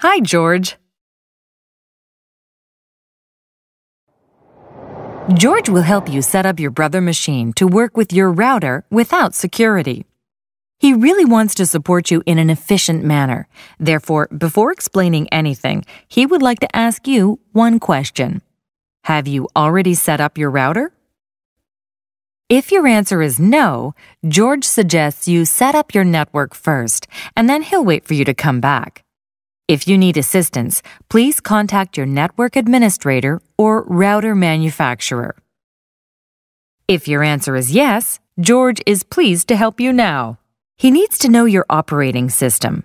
Hi, George. George will help you set up your brother machine to work with your router without security. He really wants to support you in an efficient manner. Therefore, before explaining anything, he would like to ask you one question. Have you already set up your router? If your answer is no, George suggests you set up your network first, and then he'll wait for you to come back. If you need assistance, please contact your network administrator or router manufacturer. If your answer is yes, George is pleased to help you now. He needs to know your operating system.